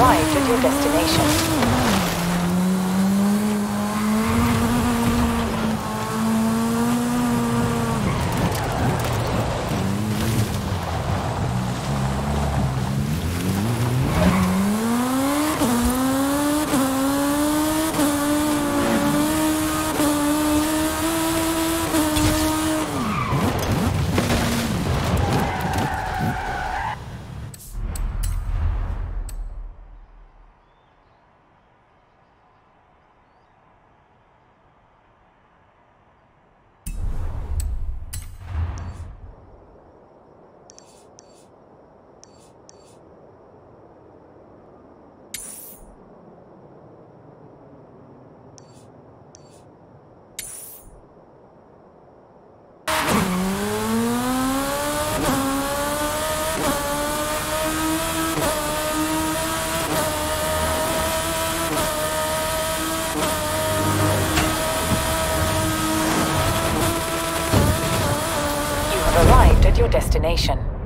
Arrived at your destination. You have arrived at your destination.